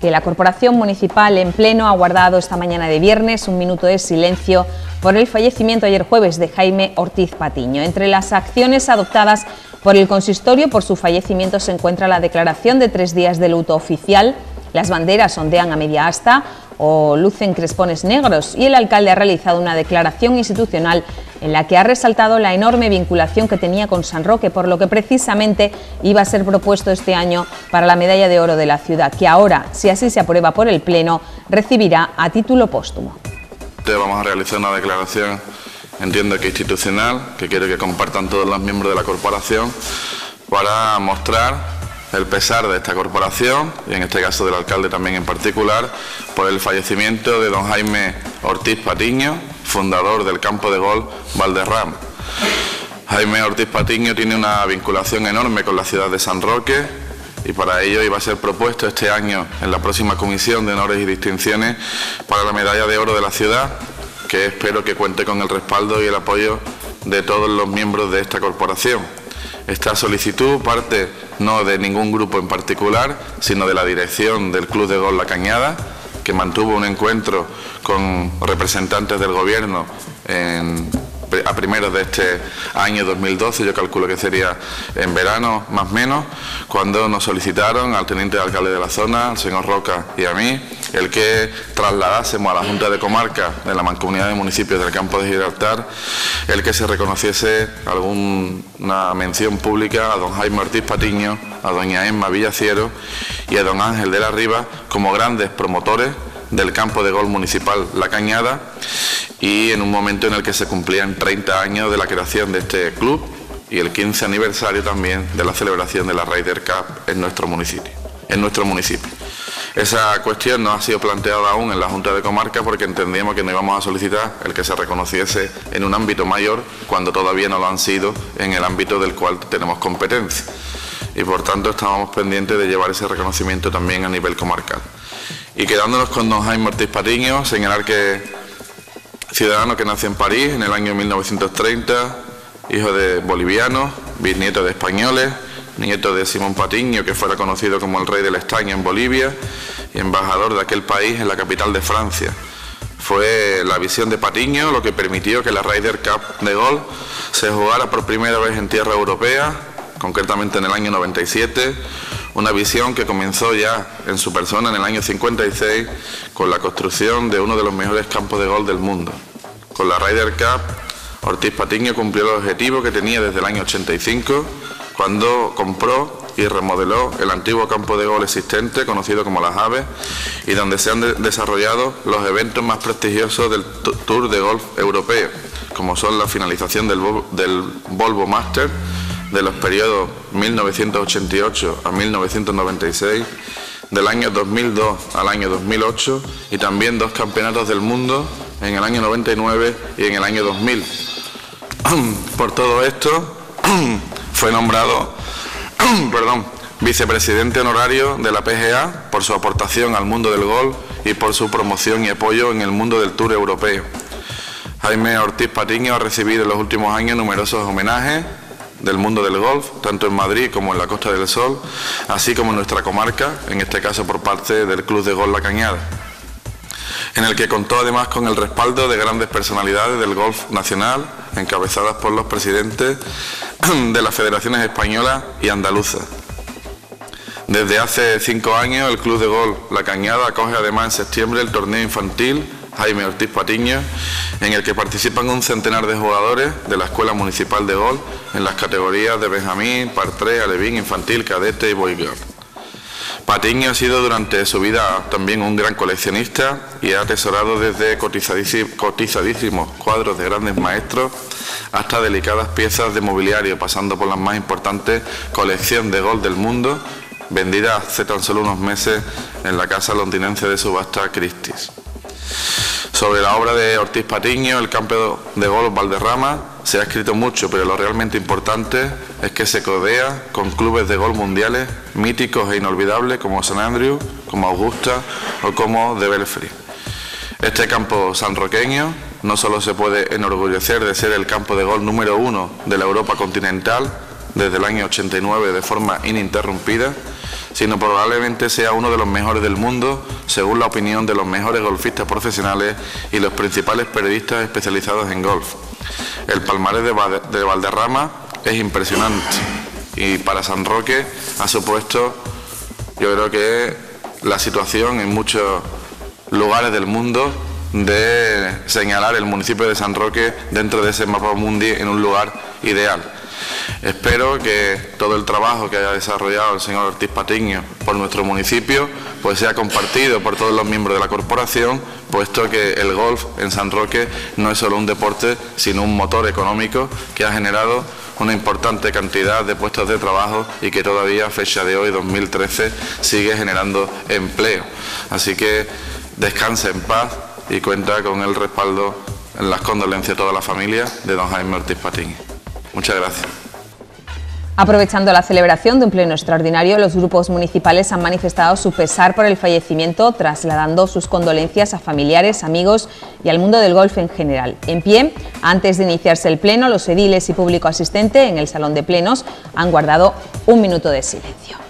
que la Corporación Municipal en pleno ha guardado esta mañana de viernes un minuto de silencio por el fallecimiento ayer jueves de Jaime Ortiz Patiño. Entre las acciones adoptadas por el consistorio por su fallecimiento se encuentra la declaración de tres días de luto oficial, las banderas ondean a media asta o lucen crespones negros y el alcalde ha realizado una declaración institucional en la que ha resaltado la enorme vinculación que tenía con San Roque, por lo que precisamente iba a ser propuesto este año para la medalla de oro de la ciudad, que ahora, si así se aprueba por el Pleno, recibirá a título póstumo. Vamos a realizar una declaración, entiendo que institucional, que quiero que compartan todos los miembros de la corporación, para mostrar el pesar de esta corporación, y en este caso del alcalde también en particular, por el fallecimiento de don Jaime Ortiz Patiño, fundador del campo de gol Valderrama. Jaime Ortiz Patiño tiene una vinculación enorme con la ciudad de San Roque y para ello iba a ser propuesto este año en la próxima comisión de honores y distinciones para la medalla de oro de la ciudad, que espero que cuente con el respaldo y el apoyo de todos los miembros de esta corporación. Esta solicitud parte no de ningún grupo en particular, sino de la dirección del Club de Gol La Cañada, que mantuvo un encuentro con representantes del Gobierno a primeros de este año 2012, yo calculo que sería en verano más o menos, cuando nos solicitaron al teniente de alcalde de la zona, al señor Roca y a mí, el que trasladásemos a la Junta de Comarca de la Mancomunidad de Municipios del Campo de Gibraltar, el que se reconociese alguna mención pública a don Jaime Ortiz Patiño, a doña Emma Villaciero y a don Ángel de la Riva como grandes promotores del campo de gol municipal La Cañada y en un momento en el que se cumplían 30 años de la creación de este club y el 15 aniversario también de la celebración de la Ryder Cup en nuestro municipio. En nuestro municipio. Esa cuestión no ha sido planteada aún en la Junta de Comarca porque entendíamos que no íbamos a solicitar el que se reconociese en un ámbito mayor cuando todavía no lo han sido en el ámbito del cual tenemos competencia. Y por tanto estábamos pendientes de llevar ese reconocimiento también a nivel comarcal. Y quedándonos con don Jaime Ortiz Patiño, señalar que ciudadano que nació en París en el año 1930, hijo de bolivianos, bisnieto de españoles, nieto de Simón Patiño, que fuera conocido como el rey de la Estaña en Bolivia y embajador de aquel país en la capital de Francia. Fue la visión de Patiño lo que permitió que la Ryder Cup de Gol se jugara por primera vez en tierra europea, concretamente en el año 97 una visión que comenzó ya en su persona en el año 56 con la construcción de uno de los mejores campos de gol del mundo. Con la Ryder Cup, Ortiz Patiño cumplió el objetivo que tenía desde el año 85, cuando compró y remodeló el antiguo campo de gol existente, conocido como Las Aves, y donde se han desarrollado los eventos más prestigiosos del Tour de Golf Europeo, como son la finalización del, del Volvo Master, de los periodos 1988 a 1996, del año 2002 al año 2008 y también dos campeonatos del mundo en el año 99 y en el año 2000. Por todo esto fue nombrado perdón, vicepresidente honorario de la PGA por su aportación al mundo del gol y por su promoción y apoyo en el mundo del Tour europeo. Jaime Ortiz Patiño ha recibido en los últimos años numerosos homenajes del mundo del golf, tanto en Madrid como en la Costa del Sol, así como en nuestra comarca, en este caso por parte del Club de Golf La Cañada, en el que contó además con el respaldo de grandes personalidades del golf nacional, encabezadas por los presidentes de las federaciones españolas y andaluzas. Desde hace cinco años el Club de Golf La Cañada acoge además en septiembre el torneo infantil Jaime Ortiz Patiño, en el que participan un centenar de jugadores de la Escuela Municipal de Gol en las categorías de Benjamín, Partré, Alevín, Infantil, Cadete y Boy Patiño ha sido durante su vida también un gran coleccionista y ha atesorado desde cotizadísimos cuadros de grandes maestros hasta delicadas piezas de mobiliario, pasando por la más importante colección de gol del mundo, vendida hace tan solo unos meses en la casa londinense de subasta Christie's. Sobre la obra de Ortiz Patiño, el campo de golf Valderrama, se ha escrito mucho, pero lo realmente importante es que se codea con clubes de golf mundiales míticos e inolvidables como San Andrew, como Augusta o como De Belfry. Este campo sanroqueño no solo se puede enorgullecer de ser el campo de golf número uno de la Europa continental desde el año 89 de forma ininterrumpida, sino probablemente sea uno de los mejores del mundo, según la opinión de los mejores golfistas profesionales y los principales periodistas especializados en golf. El palmarés de Valderrama es impresionante y para San Roque ha supuesto, yo creo que la situación en muchos lugares del mundo de señalar el municipio de San Roque dentro de ese mapa mundi en un lugar ideal. Espero que todo el trabajo que haya desarrollado el señor Ortiz Patiño por nuestro municipio pues sea compartido por todos los miembros de la corporación, puesto que el golf en San Roque no es solo un deporte, sino un motor económico que ha generado una importante cantidad de puestos de trabajo y que todavía, fecha de hoy, 2013, sigue generando empleo. Así que descanse en paz y cuenta con el respaldo en las condolencias de toda la familia de don Jaime Ortiz Patín. Muchas gracias. Aprovechando la celebración de un pleno extraordinario, los grupos municipales han manifestado su pesar por el fallecimiento, trasladando sus condolencias a familiares, amigos y al mundo del golf en general. En pie, antes de iniciarse el pleno, los ediles y público asistente en el salón de plenos han guardado un minuto de silencio.